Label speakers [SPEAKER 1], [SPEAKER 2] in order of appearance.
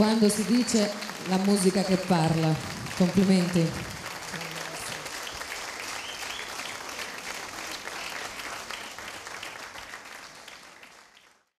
[SPEAKER 1] Quando si dice la musica che parla. Complimenti.